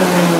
Amen.